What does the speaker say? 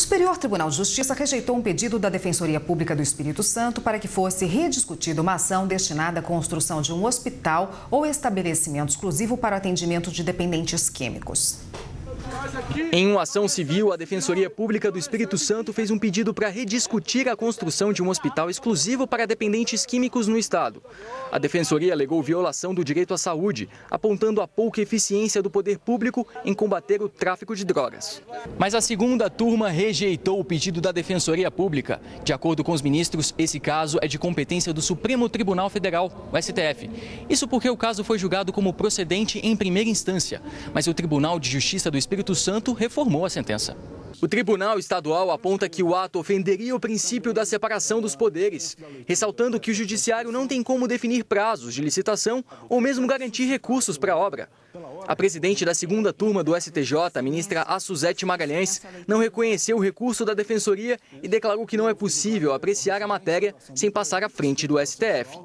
O Superior Tribunal de Justiça rejeitou um pedido da Defensoria Pública do Espírito Santo para que fosse rediscutida uma ação destinada à construção de um hospital ou estabelecimento exclusivo para o atendimento de dependentes químicos. Em uma ação civil, a Defensoria Pública do Espírito Santo fez um pedido para rediscutir a construção de um hospital exclusivo para dependentes químicos no estado. A Defensoria alegou violação do direito à saúde, apontando a pouca eficiência do poder público em combater o tráfico de drogas. Mas a segunda turma rejeitou o pedido da Defensoria Pública. De acordo com os ministros, esse caso é de competência do Supremo Tribunal Federal, o STF. Isso porque o caso foi julgado como procedente em primeira instância, mas o Tribunal de Justiça do Espírito Santo reformou a sentença. O Tribunal Estadual aponta que o ato ofenderia o princípio da separação dos poderes, ressaltando que o Judiciário não tem como definir prazos de licitação ou mesmo garantir recursos para a obra. A presidente da segunda turma do STJ, a ministra Assuzete Magalhães, não reconheceu o recurso da Defensoria e declarou que não é possível apreciar a matéria sem passar à frente do STF.